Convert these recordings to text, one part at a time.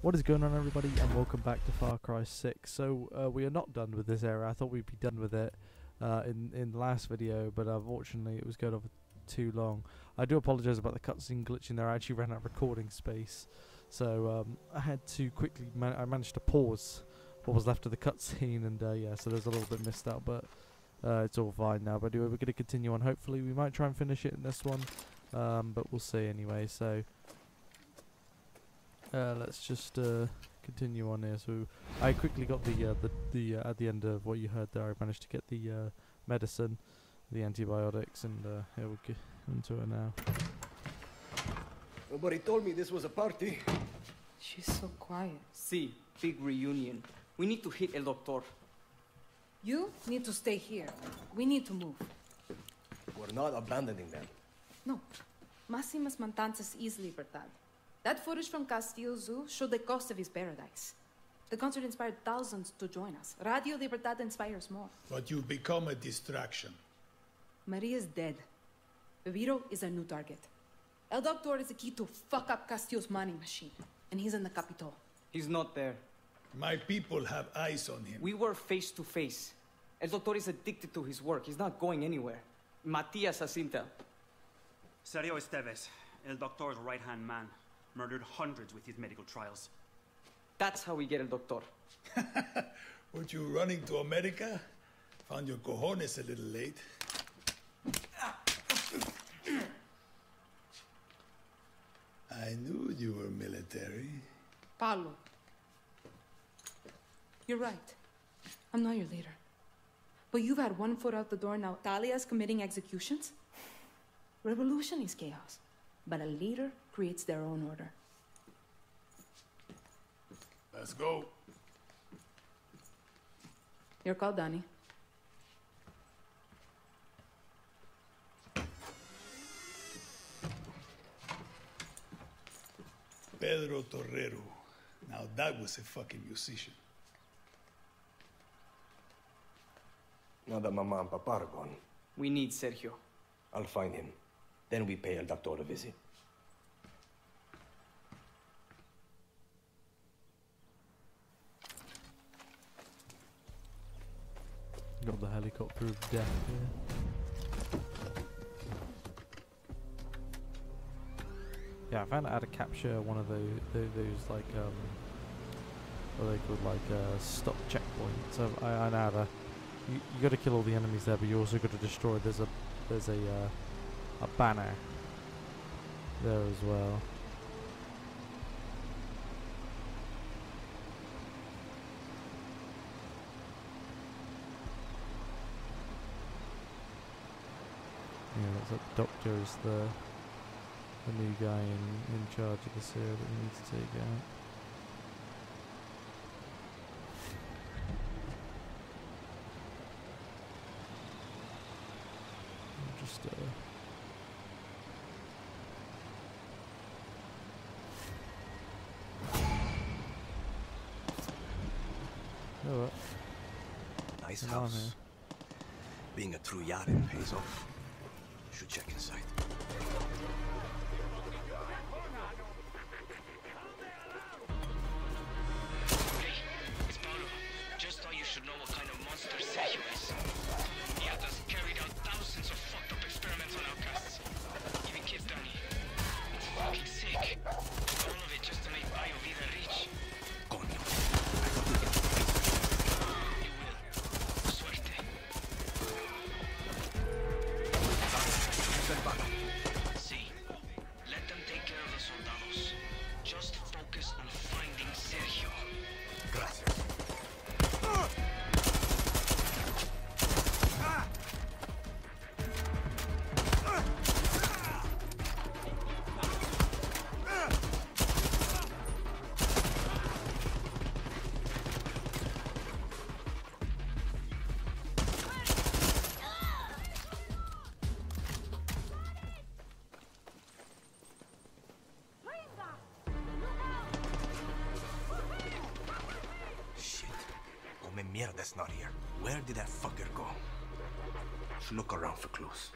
What is going on everybody and welcome back to Far Cry 6. So uh, we are not done with this area, I thought we'd be done with it uh, in, in the last video but unfortunately it was going on for too long. I do apologise about the cutscene glitching there, I actually ran out of recording space so um, I had to quickly, man I managed to pause what was left of the cutscene and uh, yeah so there's a little bit missed out but uh, it's all fine now. But anyway we're going to continue on. Hopefully we might try and finish it in this one um, but we'll see anyway. So uh, let's just uh, continue on here. So I quickly got the uh, the the uh, at the end of what you heard there. I managed to get the uh, medicine, the antibiotics, and uh, here we'll get into it now. Nobody told me this was a party. She's so quiet. See, big reunion. We need to hit El Doctor. You need to stay here. We need to move. We're not abandoning them. No. Máximas Matanzas is Libertad. That footage from Castillo Zoo showed the cost of his paradise. The concert inspired thousands to join us. Radio Libertad inspires more. But you've become a distraction. Maria's dead. Viviro is our new target. El Doctor is the key to fuck up Castillo's money machine. And he's in the Capitol. He's not there. My people have eyes on him. We were face to face. El Doctor is addicted to his work. He's not going anywhere. Matias Jacinta. Sergio Esteves, El Doctor's right hand man, murdered hundreds with his medical trials. That's how we get a Doctor. Weren't you running to America? Found your cojones a little late. I knew you were military. Paolo. You're right. I'm not your leader. But you've had one foot out the door now. Talia's committing executions? Revolution is chaos. But a leader creates their own order. Let's go. Your call, Danny. Pedro Torrero. Now that was a fucking musician. Now that Mama and Papa are gone, We need Sergio. I'll find him. Then we pay El Doctor a visit. Got the helicopter of death here. Yeah, I found out how to capture one of those, those, those like um, what they called, like uh, stop checkpoints. So I, I know how to. You, you got to kill all the enemies there, but you also got to destroy. There's a there's a uh, a banner there as well. Yeah, that's that doctor is the the new guy in, in charge of this area that we need to take out. Just uh Oh, what? Nice Come house. here. Being a true Yaran pays off. Should check inside. Mierda's not here. Where did that fucker go? Should look around for clues.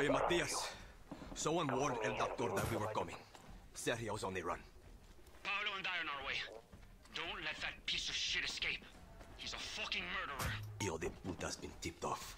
Oye, Matias. Someone warned El Doctor that we were coming. Said he was on the run. Paolo and I are on our way. Don't let that piece of shit escape. He's a fucking murderer. Hijo de puta's been tipped off.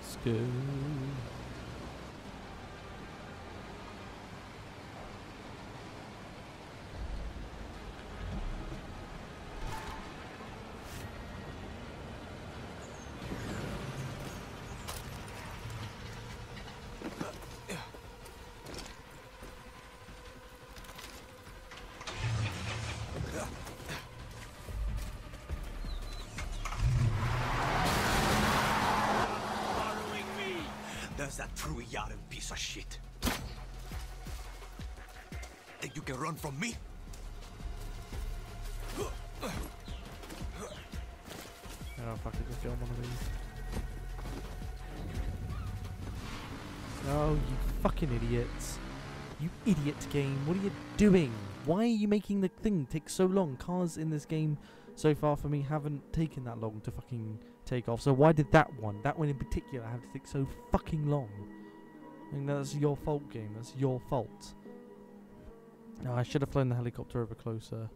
Let's go. There's that true Yaran piece of shit. Think you can run from me? Oh, if I just on one of these. Oh, you fucking idiots. You idiot game. What are you doing? Why are you making the thing take so long? Cars in this game so far for me haven't taken that long to fucking take off. So why did that one, that one in particular, have to take so fucking long? I mean, that's your fault, game. That's your fault. I should have flown the helicopter over closer.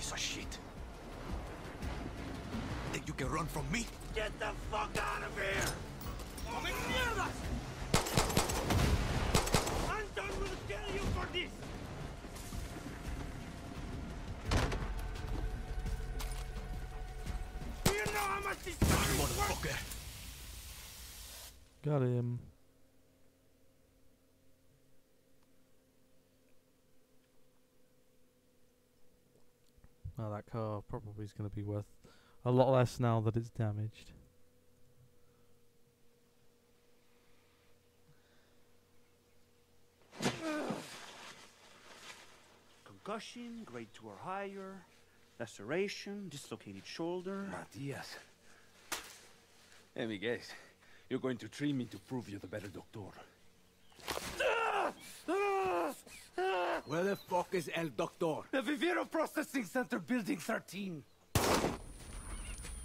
Piece of shit. Think you can run from me? Get the fuck out of here! ¡Come mierdas! Anton will kill you for this! Do you know how much this car is Motherfucker! Got him. Oh, that car probably is going to be worth a lot less now that it's damaged. Concussion, grade 2 or higher, laceration, dislocated shoulder. Matias. Let me guess. You're going to treat me to prove you're the better doctor. Where the fuck is El Doctor? The Viviro Processing Center, Building 13.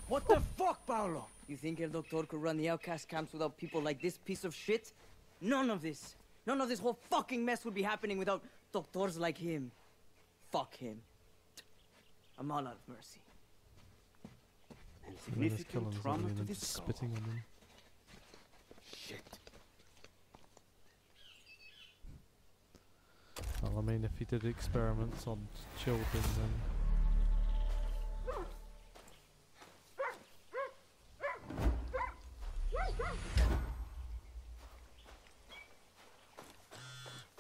What the fuck, Paolo? You think El Doctor could run the outcast camps without people like this piece of shit? None of this. None of this whole fucking mess would be happening without doctors like him. Fuck him. I'm all out of mercy. And And then just killing significant trauma to then the skull. spitting on them. Well, I mean, if he did experiments on children, then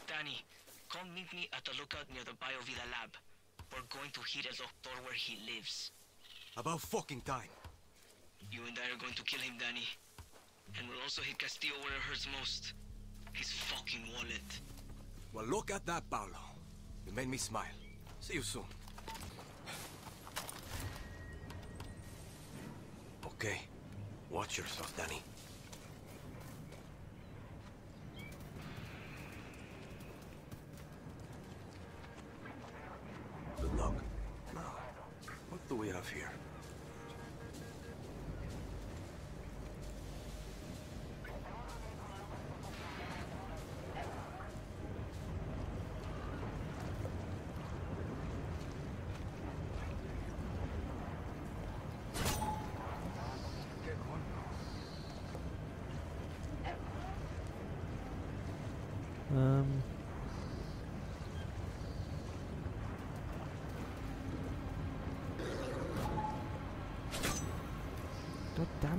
Danny, come meet me at the lookout near the BioVida lab. We're going to hit El Doctor where he lives. About fucking time. You and I are going to kill him, Danny. And we'll also hit Castillo where it hurts most. His fucking wallet. Well, look at that, Paolo. You made me smile. See you soon. Okay. Watch yourself, Danny. Good luck. Now, what do we have here?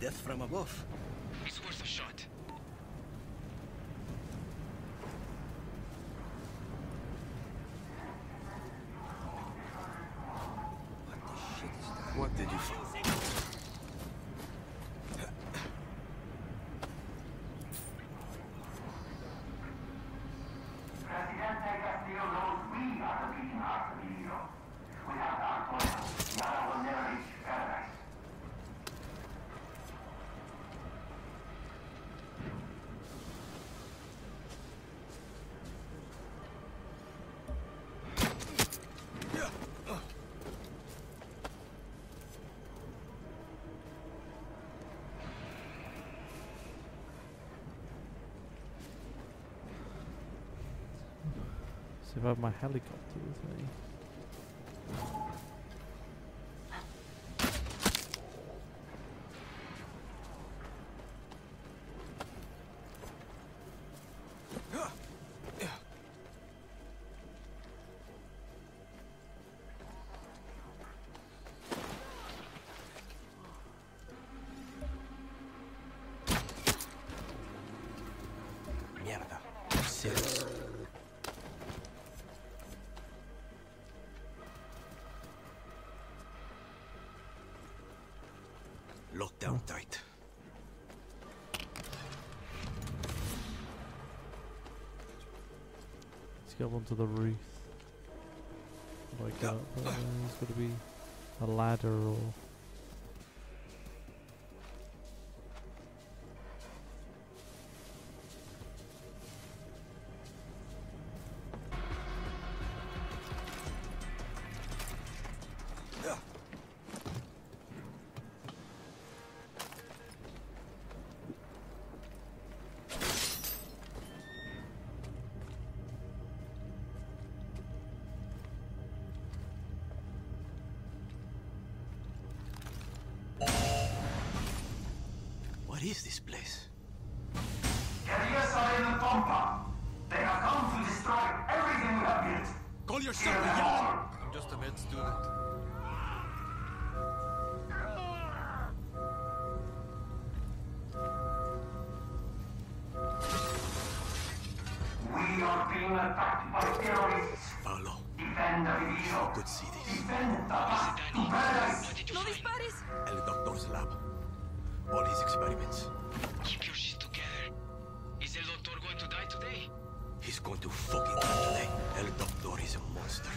death from above. It's worth a shot. What the shit is that? What did you find? Presidente Castillo knows we are the beating heart of the hero. Without our toil, Yara will never reach paradise. See I have my helicopter with me. Go onto the roof. Like that. Uh, there's got to be a ladder or. I'm just a med student. We are being attacked by terrorists. Paolo, Defend the Diviso. good see this. Defend the path to paradise. What did you No find? dispares! El Doctor's lab. All his experiments. Keep your shit together. Is El Doctor going to die today? He's going to fucking die today. El Doctor is a monster.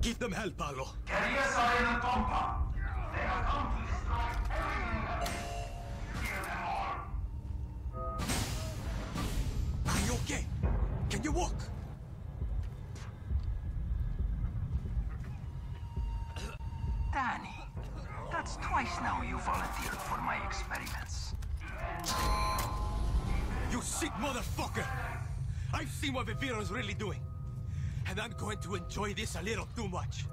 Give them hell, Paolo. Guerrillas are in the now you volunteered for my experiments. You sick motherfucker! I've seen what Viviro's really doing. And I'm going to enjoy this a little too much.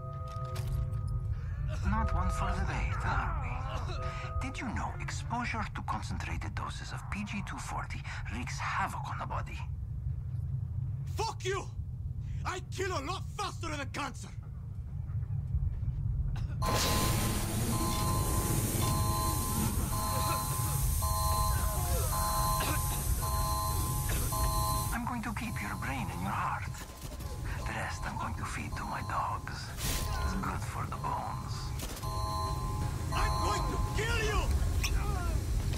Not one for debate, are we? Did you know exposure to concentrated doses of PG-240 wreaks havoc on the body? Fuck you! I kill a lot faster than cancer! To keep your brain in your heart. The rest I'm going to feed to my dogs. It's good for the bones. I'm going to kill you!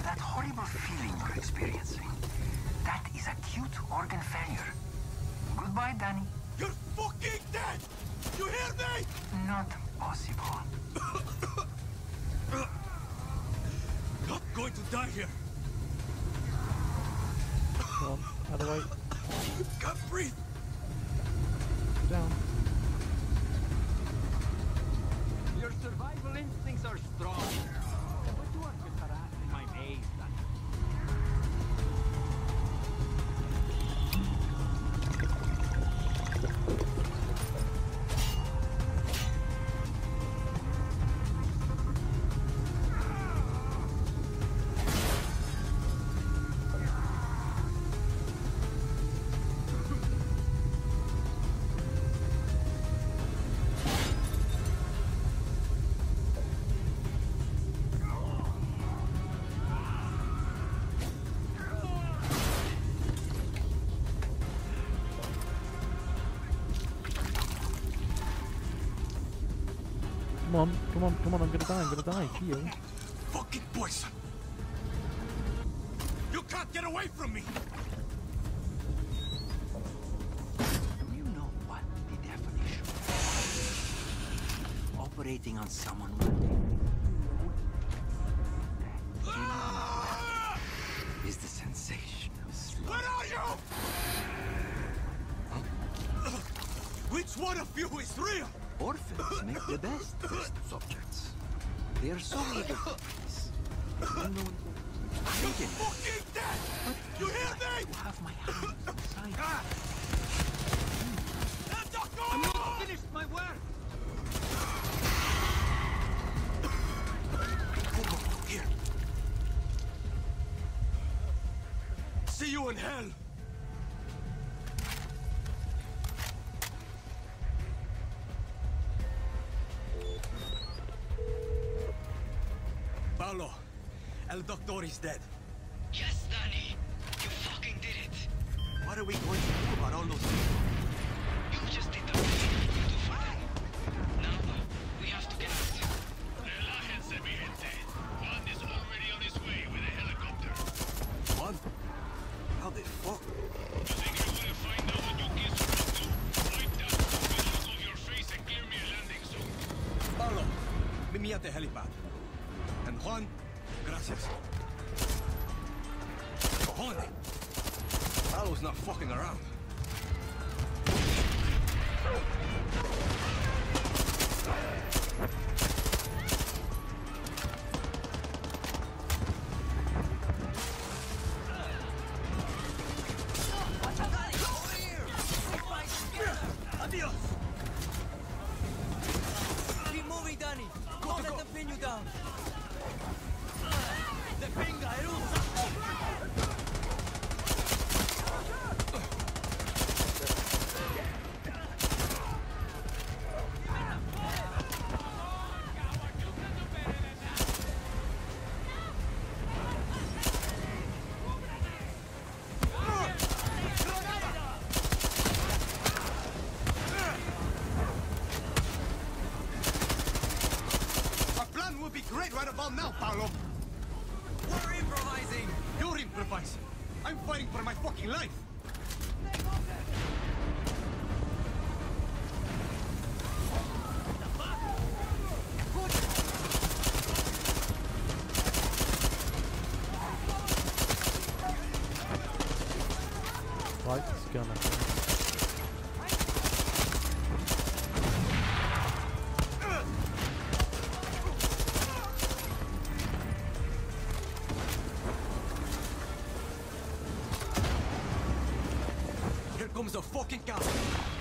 That horrible feeling you're experiencing, that is acute organ failure. Goodbye, Danny. You're fucking dead! You hear me? Not possible. Not going to die here. Come on, out of the way. Can't breathe. Go down. Your survival instincts are strong. Come on, come on, I'm gonna die, I'm gonna die. Heal. Fucking poison! You can't get away from me! Do you know what the definition of operating on someone one is the sensation of slaughter? Where are you? Which one of you is real? Orphans make the best test subjects. They are so eager for peace. You Fucking dead! You hear me? you have my hand inside. I'm not finished my work! See you in hell. Doctor is dead. Yes, Danny. You fucking did it. What are we going to do about all those people? You just did the best Lights gonna. Here comes the fucking car.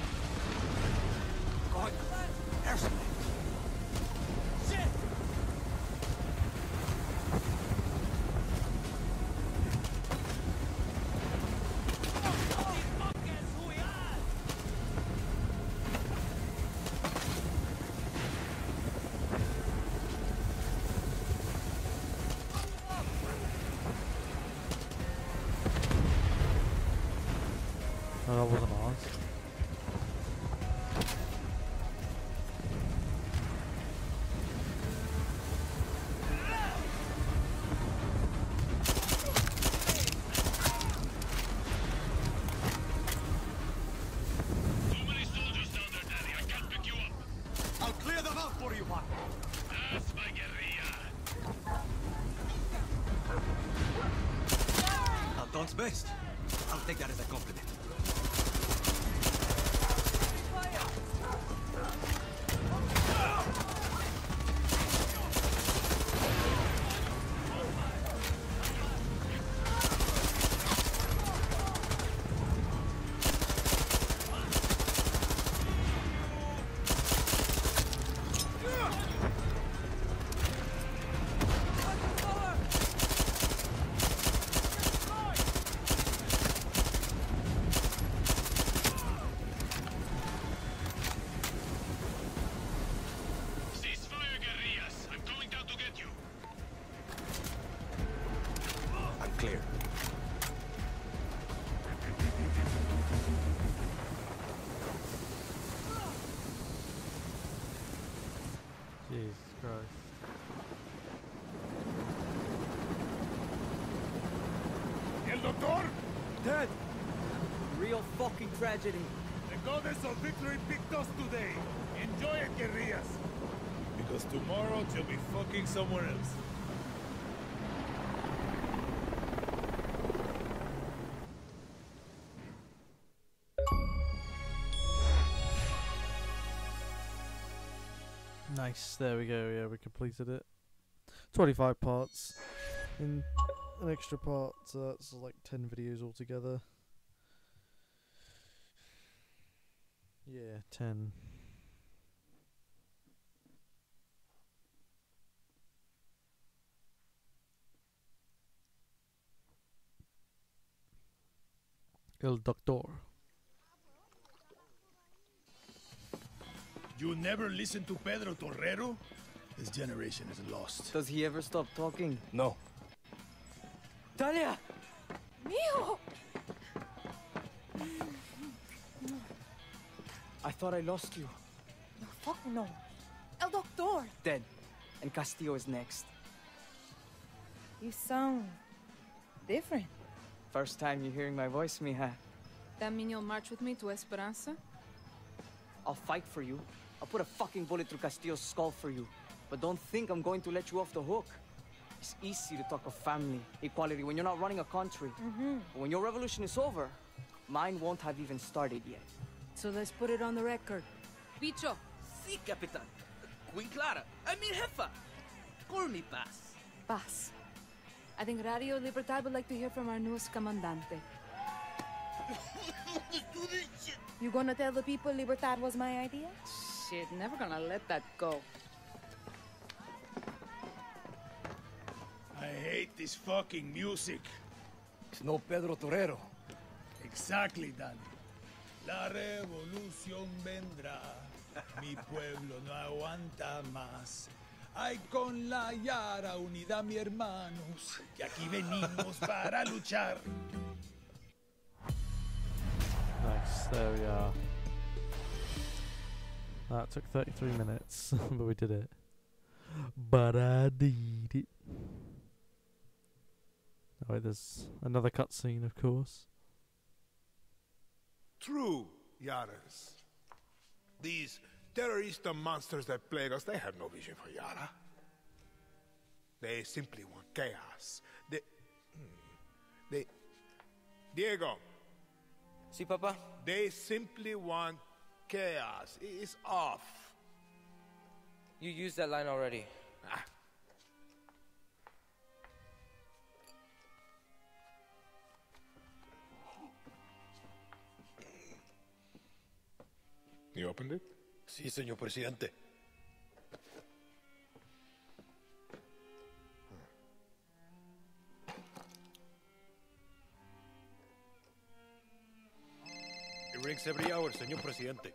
That's my guerrilla. Now, dog's best. I'll take that as a compliment. Tragedy. The goddess of victory picked us today. Enjoy it, guerrillas. Because tomorrow she'll be fucking somewhere else. Nice. There we go. Yeah, we completed it. 25 parts. In an extra part, so that's like 10 videos altogether. Yeah, 10. El Doctor. You never listen to Pedro Torrero? This generation is lost. Does he ever stop talking? No. Talia! Mijo! I thought I lost you. No, fuck no. El Doctor! Dead. And Castillo is next. You sound different. First time you're hearing my voice, mija. That mean you'll march with me to Esperanza? I'll fight for you. I'll put a fucking bullet through Castillo's skull for you. But don't think I'm going to let you off the hook. It's easy to talk of family, equality when you're not running a country. Mm-hmm. But when your revolution is over, mine won't have even started yet. So let's put it on the record. Bicho, Sí, Capitán. Queen Clara. I mean, Jefa. Call me Paz. paz. I think Radio Libertad would like to hear from our newest comandante. You gonna tell the people Libertad was my idea? Shit, never gonna let that go. I hate this fucking music. It's no Pedro Torero. Exactly, Danny. La revolución vendrá. Mi pueblo no aguanta más. Ay, con la Yara, unidad, mi hermanos, que aquí venimos para luchar. Nice, there we are. That took 33 minutes, but we did it. But I did it. Oh, wait, there's another cutscene, of course. True, Yaras. These terrorist monsters that plague us, they have no vision for Yara. They simply want chaos. They. hmm, They. Diego. Sí, papá. They simply want chaos. It's off. You used that line already. Ah. You opened it? Sí, señor presidente. It rings every hour, señor presidente.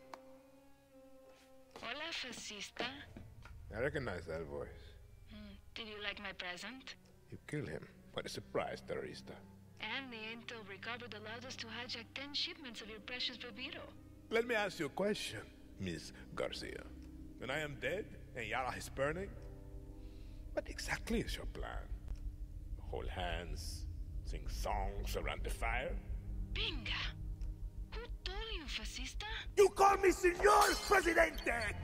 Hola, fascista. I recognize that voice. Hmm, Did you like my present? You killed him. What a surprise, terrorista. And the intel recovered allowed us to hijack 10 shipments of your precious Bebito. Let me ask you a question, Miss Garcia. When I am dead and Yara is burning, what exactly is your plan? Hold hands, sing songs around the fire? Binga! Who told you, fascista? You call me Senor Presidente!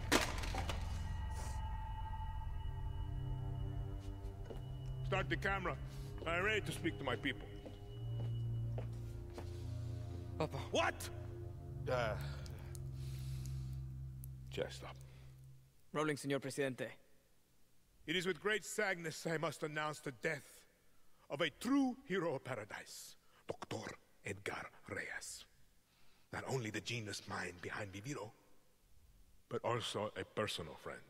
Start the camera. I'm ready to speak to my people. Papa. What? Uh, just stop. Rolling, Senor Presidente. It is with great sadness I must announce the death of a true hero of paradise, Dr. Edgar Reyes. Not only the genius mind behind Viviro, but also a personal friend.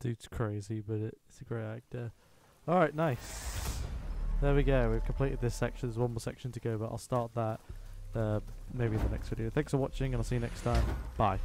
Dude's crazy, but it's a great actor. Alright, nice. There we go. We've completed this section. There's one more section to go, but I'll start that uh, maybe in the next video. Thanks for watching, and I'll see you next time. Bye.